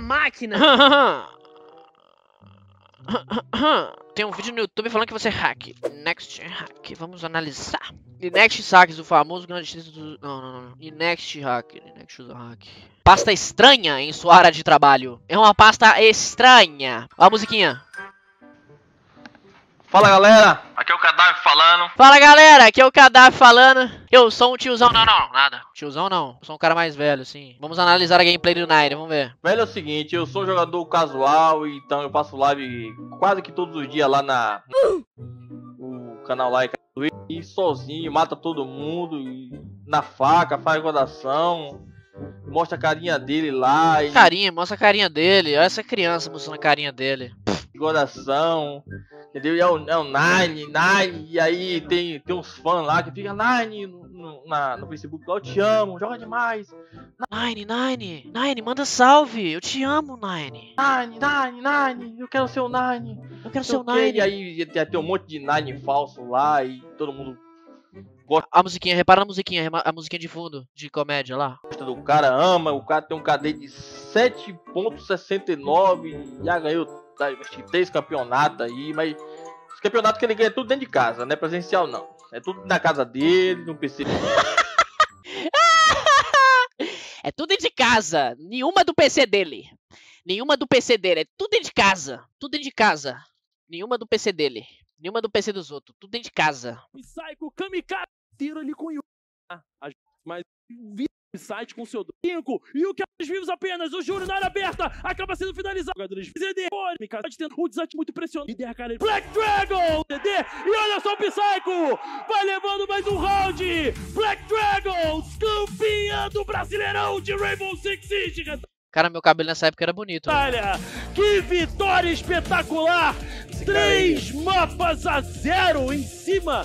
máquina. Tem um vídeo no YouTube falando que você é hack. Next hack. Vamos analisar. E Next Hacks, o famoso grande do... Não, não, não. E Next Hack. Next Hack. Pasta estranha em sua área de trabalho. É uma pasta estranha. Ó a musiquinha. Fala galera, aqui é o Cadáver falando. Fala galera, aqui é o Cadáver falando. Eu sou um tiozão. Não, não, nada. Tiozão não. Eu sou um cara mais velho, assim. Vamos analisar a gameplay do Nine, vamos ver. Velho, é o seguinte, eu sou um jogador casual, então eu passo live quase que todos os dias lá na. O canal lá e sozinho, mata todo mundo, e na faca, faz guardação. Mostra a carinha dele lá. E... Carinha, mostra a carinha dele. Olha essa criança mostrando a carinha dele. Coração. Entendeu? E é o, é o Nine, Nine, e aí tem, tem uns fãs lá que fica Nine no, na, no Facebook, eu te amo, joga demais. Nine, Nine, Nine, manda salve, eu te amo, Nine. Nine, Nine, Nine, eu quero ser o Nine. Eu quero ser o Nine. E aí tem, tem um monte de Nine falso lá e todo mundo a musiquinha, repara na musiquinha, a musiquinha de fundo, de comédia lá. O cara ama, o cara tem um KD de 7.69, já ganhou tá, três campeonatos aí, mas os campeonatos que ele ganha é tudo dentro de casa, não é presencial não. É tudo na casa dele, no PC. é tudo dentro de casa, nenhuma do PC dele. Nenhuma do PC dele, é tudo dentro de casa, tudo dentro de casa. Nenhuma do PC dele. Nenhuma do PC dos outros. Tudo dentro de casa. Psycho Kamikaze tiro ali com o Mas site com seu 5 e o que é vivos apenas, o juro na área aberta acaba sendo finalizado. Jogadores ZD, Kamikaze tendo o desate muito pressionado. Líder cara Black Dragon, e olha só o Psycho, vai levando mais um round. Black Dragons, campeã do Brasileirão de Rainbow Six Siege. Cara, meu cabelo nessa época era bonito. Olha, que vitória espetacular! Esse Três mapas a zero em cima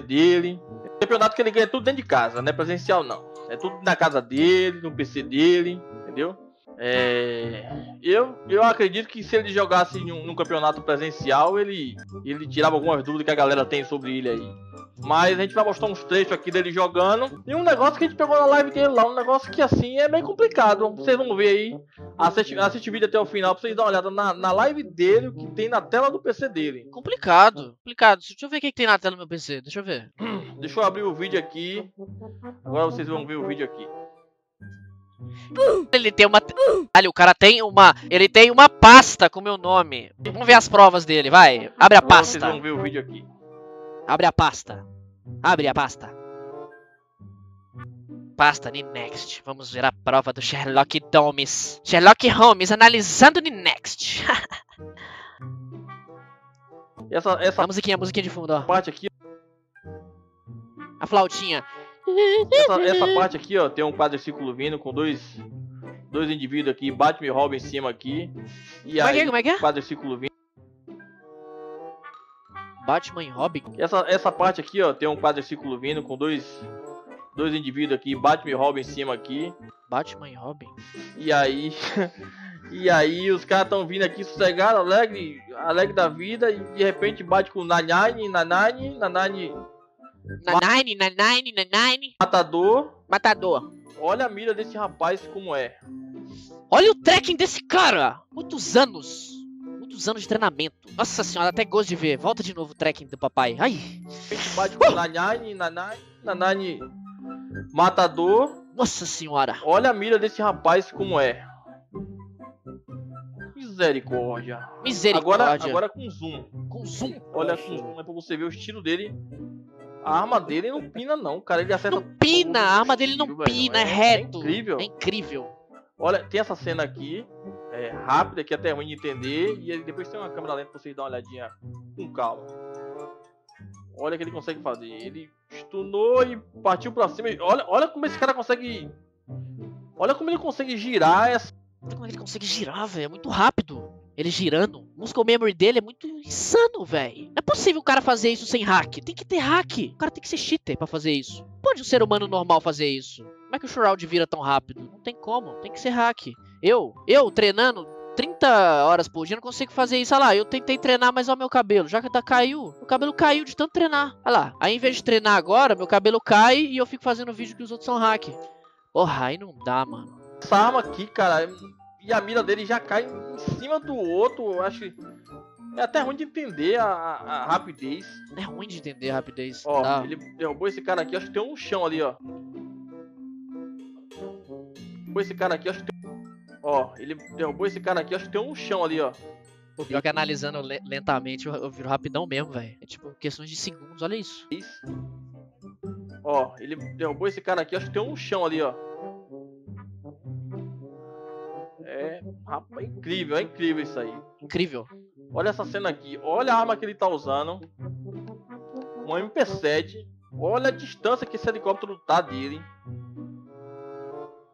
da dele. Campeonato que ele ganha tudo dentro de casa, não é presencial não. É tudo na casa dele, no PC dele, entendeu? É, eu, eu acredito que se ele jogasse num, num, campeonato presencial, ele, ele tirava algumas dúvidas que a galera tem sobre ele aí. Mas a gente vai mostrar uns trechos aqui dele jogando. E um negócio que a gente pegou na live dele lá, um negócio que assim é bem complicado. Vocês vão ver aí. Assiste, assiste o vídeo até o final pra vocês darem uma olhada na, na live dele, o que tem na tela do PC dele. Complicado, complicado. Deixa eu ver o que, que tem na tela do meu PC. Deixa eu ver. Deixa eu abrir o vídeo aqui. Agora vocês vão ver o vídeo aqui. Ele tem uma. Ali, o cara tem uma. Ele tem uma pasta com meu nome. Vamos ver as provas dele, vai. Abre a pasta. Vocês vão ver o vídeo aqui. Abre a pasta. Abre a pasta. Pasta Next. Vamos ver a prova do Sherlock Holmes. Sherlock Holmes analisando Next. essa, essa a musiquinha, a musiquinha de fundo, ó. Parte aqui. A flautinha. Essa, essa parte aqui, ó, tem um quadriciclo vindo com dois dois indivíduos aqui, Batman e Robin em cima aqui. E como aí, é que é? Como é que é? Quadriciclo vindo. Batman e Robin? Essa, essa parte aqui, ó, tem um quadriciclo vindo com dois dois indivíduos aqui, Batman e Robin em cima aqui. Batman e Robin? E aí E aí os caras estão vindo aqui sossegados, alegre, alegre da vida e de repente bate com Nanani, Nanani, Nanani Nanine, Nanine, Nanine. Matador. Matador. Olha a mira desse rapaz como é. Olha o trekking desse cara. Muitos anos. Muitos anos de treinamento. Nossa senhora, até gosto de ver. Volta de novo o trekking do papai. Ai. Bate com uh! Nanine, Nanine, Nanine. Matador. Nossa senhora. Olha a mira desse rapaz como é. Misericórdia. Misericórdia. Agora, agora com zoom. Com zoom. Olha com zoom, é pra você ver o estilo dele a arma dele não pina, não, cara. Ele acerta. Não pina, a arma dele não pina, é, é reto. É incrível. É incrível. Olha, tem essa cena aqui, é, rápida, que é até ruim de entender. E depois tem uma câmera lenta pra vocês dar uma olhadinha com calma. Olha o que ele consegue fazer. Ele stunou e partiu pra cima. Olha, olha como esse cara consegue. Olha como ele consegue girar essa. Como ele consegue girar, velho? É muito rápido ele girando. O muscle memory dele é muito insano, velho. Não é possível o cara fazer isso sem hack. Tem que ter hack. O cara tem que ser cheater pra fazer isso. Pode um ser humano normal fazer isso. Como é que o Shroud vira tão rápido? Não tem como. Tem que ser hack. Eu, eu treinando 30 horas por dia, não consigo fazer isso. Olha lá, eu tentei treinar, mas olha o meu cabelo. Já que tá caiu, meu cabelo caiu de tanto treinar. Olha lá, aí em vez de treinar agora, meu cabelo cai e eu fico fazendo vídeo que os outros são hack. Porra, aí não dá, mano. Essa arma aqui, cara, e a mira dele já cai em cima do outro. Eu acho que é até ruim de entender a, a- a rapidez. É ruim de entender a rapidez. Ó, tá? ele derrubou esse cara aqui, acho que tem um chão ali, ó. Derrubou esse cara aqui, acho que tem. Ó, ele derrubou esse cara aqui, acho que tem um chão ali, ó. Pô, pior que analisando le- lentamente, eu, eu viro rapidão mesmo, velho. É tipo, questões de segundos, olha isso. Isso. Ó, ele derrubou esse cara aqui, acho que tem um chão ali, ó. É, rapaz, é incrível, é incrível isso aí. Incrível. Olha essa cena aqui, olha a arma que ele tá usando. Um MP7. Olha a distância que esse helicóptero tá dele.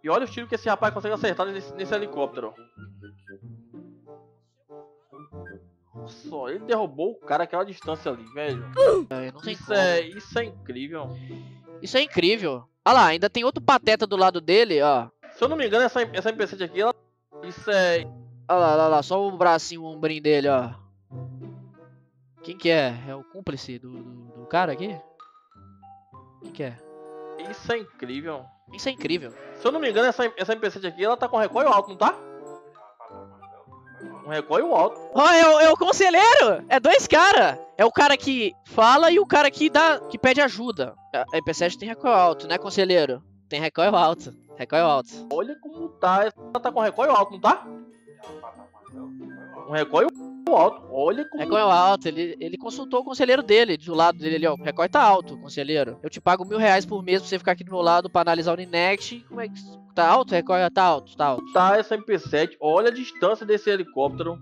E olha os tiros que esse rapaz consegue acertar nesse, nesse helicóptero. Nossa, ele derrubou o cara aquela distância ali, velho. É, Isso como. é, isso é incrível. Isso é incrível. Olha lá, ainda tem outro pateta do lado dele, ó. Se eu não me engano, essa, essa MP7 aqui, ela. Isso é. Olha lá, olha lá, só o bracinho, o ombrinho dele, ó. Quem que é? É o cúmplice do, do, do cara aqui? Quem que é? Isso é incrível. Isso é incrível. Se eu não me engano, essa, essa MP7 aqui, ela tá com recoil alto, não tá? Um recoil alto. Ó, é, o- é o conselheiro! É dois caras! É o cara que fala e o cara que dá. que pede ajuda. A MP7 tem recoil alto, né, conselheiro? Tem recoil alto. Recoil alto. Olha como tá. Ela tá com recoil alto, não tá? Um recoil alto. Olha como. Recoil alto, ele, ele consultou o conselheiro dele, do lado dele ali, ó. O recoil tá alto, conselheiro. Eu te pago mil reais por mês pra você ficar aqui do meu lado pra analisar o Ninect. Como é que. Tá alto? Recoil tá alto, tá alto. tá essa MP7. Olha a distância desse helicóptero.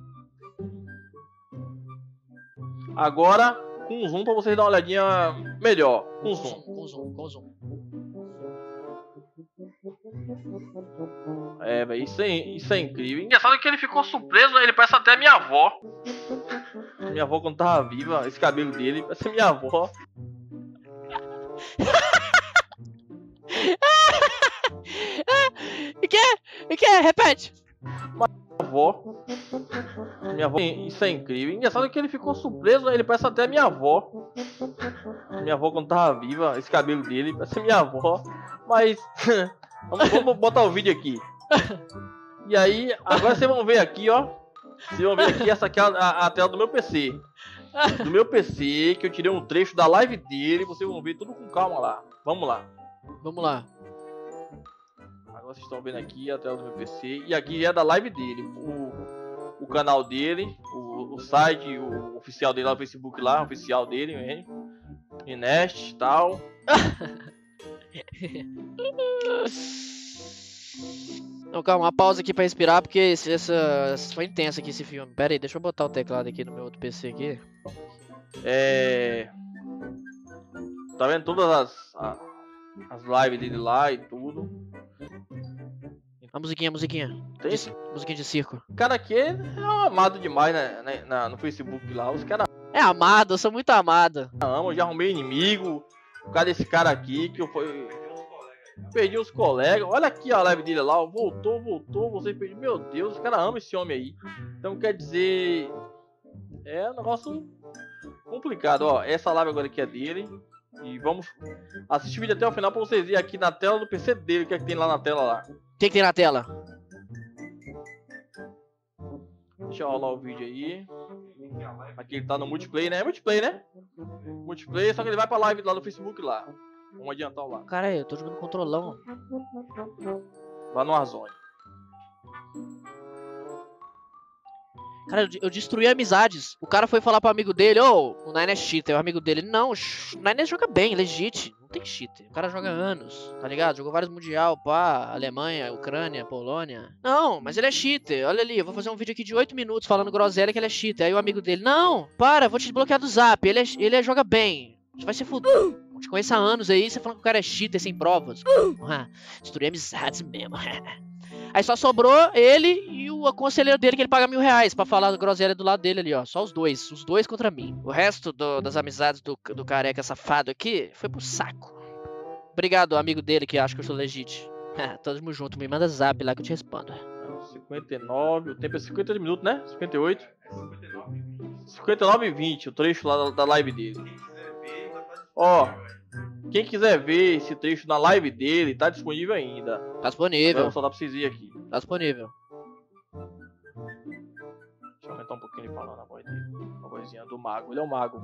Agora, com zoom pra vocês dar uma olhadinha melhor. Com zoom, com zoom, com zoom. É, velho, isso é, isso é incrível. Engraçado que ele ficou surpreso, ele parece até minha avó. Minha avó quando tava viva, esse cabelo dele, parece minha avó. E que? E que? Repete! avó. Minha avó. Isso é incrível. Engraçado que ele ficou surpreso, ele parece até minha avó. Minha avó quando tava viva, esse cabelo dele, parece minha avó. Mas. vamos, vamos botar o vídeo aqui. E aí, agora vocês vão ver aqui, ó. Vocês vão ver aqui, essa aqui é a, a tela do meu PC. Do meu PC, que eu tirei um trecho da live dele. Vocês vão ver tudo com calma lá. Vamos lá. Vamos lá. Agora vocês estão vendo aqui a tela do meu PC. E aqui é da live dele. O, o canal dele, o, o site, o oficial dele lá, o Facebook lá, o oficial dele, hein? Inest e tal. Não, calma, uma pausa aqui pra respirar, porque esse, essa, foi intenso aqui esse filme. Pera aí, deixa eu botar o teclado aqui no meu outro PC aqui. É. Tá vendo todas as, a- as lives dele lá e tudo. A musiquinha, a musiquinha. Tem De- musiquinha de circo. cara aqui é amado demais né, né, na- no Facebook lá. Os caras É amado, eu sou muito amado. eu já arrumei inimigo. Por causa desse cara aqui que eu fui. Perdi os colegas. Olha aqui a live dele lá. Voltou, voltou. Você perdeu. Meu Deus, os caras amam esse homem aí. Então quer dizer. É um negócio complicado. Ó, essa live agora aqui é dele. E vamos assistir o vídeo até o final pra vocês verem aqui na tela do PC dele. O que é que tem lá na tela lá. O que, que tem na tela? Deixa eu rolar o vídeo aí. Aqui ele tá no multiplayer, né? É multiplayer, né? Multiplayer, só que ele vai pra live lá no Facebook lá. Vamos adiantar o lá. Cara, eu tô jogando controlão. Lá no Warzone. Cara, eu, eu destruí amizades. O cara foi falar pro amigo dele, ô, o Nine é cheater. O amigo dele, não, o Nine joga bem, legit. Não tem cheater. O cara joga anos, tá ligado? Jogou vários mundial, pá, Alemanha, Ucrânia, Polônia. Não, mas ele é cheater. Olha ali, eu vou fazer um vídeo aqui de 8 minutos falando groselha que ele é cheater. Aí o amigo dele, não, para, vou te desbloquear do zap. Ele, é, ele é, joga bem. Você vai ser fuder. Te conheço há anos aí, você falando que o cara é cheater sem provas. Ah, destruir amizades mesmo. Aí só sobrou ele e o conselheiro dele que ele paga mil reais pra falar groselha do lado dele ali, ó. Só os dois. Os dois contra mim. O resto do- das amizades do, do careca safado aqui foi pro saco. Obrigado, amigo dele que acha que eu sou legítimo. Todos junto, me manda zap lá que eu te respondo. 59, o tempo é 50 minutos, né? 58. 59 e 20, o trecho lá da, da live dele. Ó, quem quiser ver esse trecho na live dele, tá disponível ainda. Tá disponível. Então, só dá pra vocês ir aqui. Tá disponível. Deixa eu aumentar um pouquinho ele falando a voz dele. A vozinha do mago. Ele é um mago.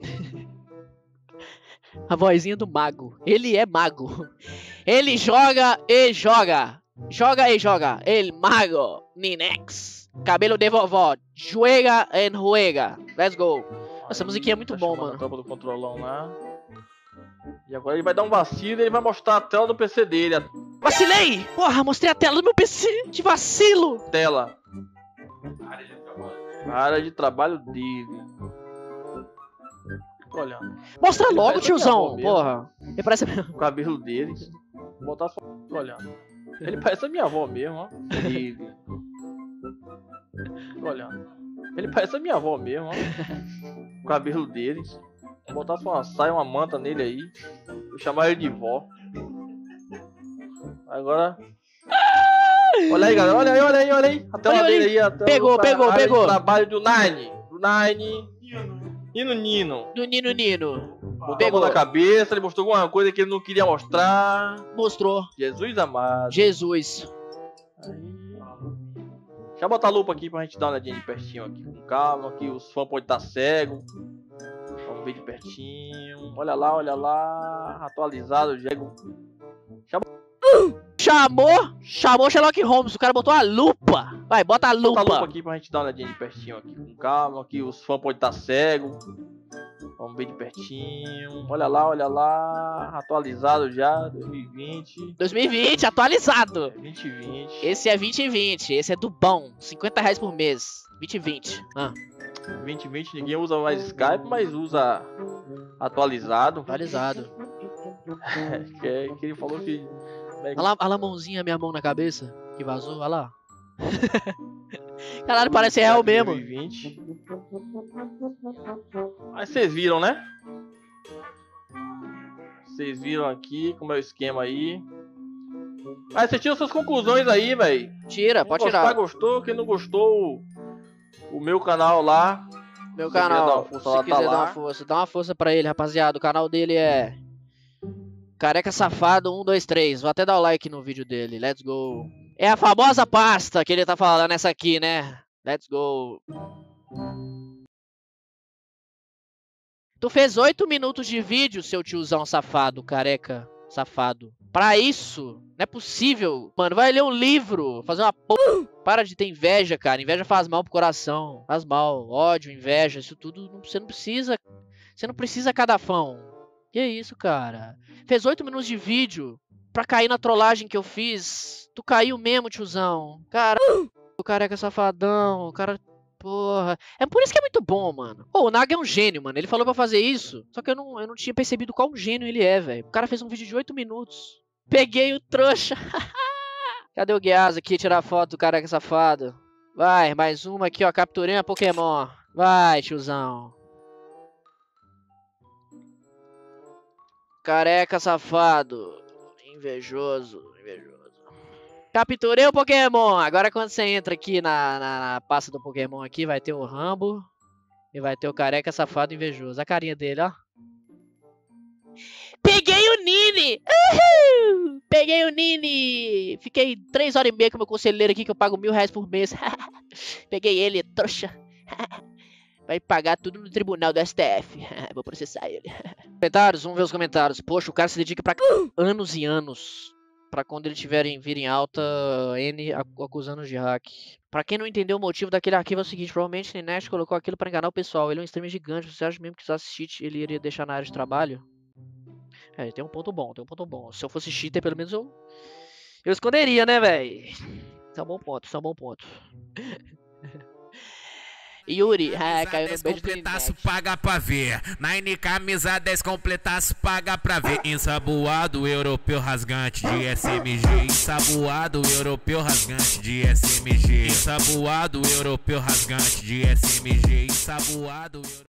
a vozinha do mago. Ele é mago. Ele joga e joga. Joga e joga. Ele mago. Ninex. Cabelo de vovó. Juega and juega. Let's go. Essa musiquinha é muito tá bom, mano. Campo do controlão lá. E agora ele vai dar um vacilo e ele vai mostrar a tela do PC dele. Vacilei! Porra, mostrei a tela do meu PC. De vacilo. tela. Área de trabalho dele. Olhando. Mostra Ele logo, tiozão. Porra. Ele parece... O cabelo dele. Vou botar só olhando. Ele parece a minha avó mesmo, ó. Ele. Olhando. Ele parece a minha avó mesmo, ó. O cabelo dele. Vou botar só uma saia, uma manta nele aí. Vou chamar ele de vó. Agora. Olha aí, galera. Olha aí, olha aí, olha aí. A tela Olha dele aí. A tela Pegou, do- pegou, a pegou. trabalho do Nine. Do Nine. Nino Nino. Do Nino Nino. Botou a Pegou. mão na cabeça, ele mostrou alguma coisa que ele não queria mostrar. Mostrou. Jesus amado. Jesus. Aí. Deixa eu botar a lupa aqui pra gente dar uma olhadinha de pertinho aqui com calma, que os fãs podem estar cegos. Vamos ver de pertinho. Olha lá, olha lá. Atualizado, Diego. Chamou, chamou Sherlock Holmes. O cara botou a lupa. Vai, bota a Bota a lupa lupa. aqui pra gente dar uma olhadinha de pertinho aqui com calma, que os fãs podem estar cegos. Vamos ver de pertinho. Olha lá, olha lá. Atualizado já, 2020. 2020, atualizado. 2020. Esse é 2020. Esse é do bom. 50 reais por mês. 2020. Ah, 2020 ninguém usa mais Skype, mas usa atualizado. atualizado. que, é- que ele falou que. né, Olha lá, olha lá a mãozinha, minha mão na cabeça. Que vazou, olha lá. Caralho, parece real mesmo. 2020. Mas vocês viram, né? Vocês viram aqui como é o esquema aí. Aí você tira suas conclusões aí, velho. Tira, pode Gostar, tirar. gostou. Quem não gostou, o- meu canal lá. Meu quiser canal. força Se lá, tá quiser dar uma força, dá uma força pra ele, rapaziada. O canal dele é. Careca Safado 123. Vou até dar o like no vídeo dele. Let's go. É a famosa pasta que ele tá falando essa aqui, né? Let's go. Tu fez 8 minutos de vídeo, seu tiozão safado, careca safado. Pra isso, não é possível. Mano, vai ler um livro, fazer uma porra. Para de ter inveja, cara. Inveja faz mal pro coração. Faz mal. Ódio, inveja, isso tudo. Você não precisa. Você não precisa cadafão. Que isso, cara? Fez 8 minutos de vídeo pra cair na trollagem que eu fiz. Tu caiu mesmo, tiozão. Cara, o careca safadão. O cara. Porra. É por isso que é muito bom, mano. Pô, o Naga é um gênio, mano. Ele falou pra fazer isso. Só que eu não, eu não tinha percebido qual gênio ele é, velho. O cara fez um vídeo de 8 minutos. Peguei o trouxa. Cadê o Guiaz aqui tirar foto do careca safado? Vai, mais uma aqui, ó. Capturei a Pokémon. Vai, tiozão. Careca safado. Invejoso, invejoso. Capturei o Pokémon. Agora quando você entra aqui na, na, na pasta do Pokémon aqui, vai ter o Rambo. E vai ter o careca safado invejoso. A carinha dele, ó. Peguei o Nini! Uhul! Peguei o Nini! Fiquei três horas e meia com meu conselheiro aqui que eu pago mil reais por mês. Peguei ele, trouxa. Vai pagar tudo no tribunal do STF. Vou processar ele. Comentários, vamos ver os comentários. Poxa, o cara se dedica pra anos e anos. Pra quando ele tiver em vir em alta, N acu- acusando de hack. Pra quem não entendeu o motivo daquele arquivo é o seguinte, provavelmente o Ninash colocou aquilo pra enganar o pessoal. Ele é um streamer gigante, você acha mesmo que se cheat ele iria deixar na área de trabalho? É, tem um ponto bom, tem um ponto bom. Se eu fosse cheater, pelo menos eu. Eu esconderia, né, velho? Isso é um bom ponto, isso é um bom ponto. Yuri, ah, caiu no 10 beijo completaço paga pra ver. Nine camisa 10 completaço paga pra ver. Ensaboado europeu rasgante de SMG. Ensaboado europeu rasgante de SMG. Ensaboado europeu rasgante de SMG. Ensaboado europeu.